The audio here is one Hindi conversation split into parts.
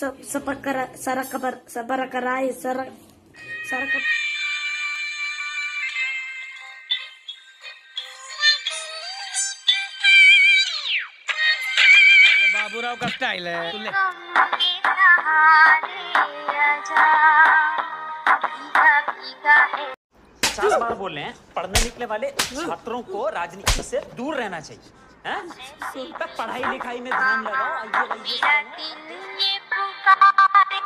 सब सपकर सरकबर सबरकराय सरक बाबूराव का स्टाइल है। बार हैं पढ़ने निकले वाले छात्रों को राजनीति से दूर रहना चाहिए हाँ। पढ़ाई लिखाई में ध्यान लगाओ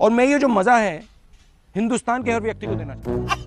और मैं ये जो मज़ा है हिंदुस्तान के हर व्यक्ति को देना चाहता हूँ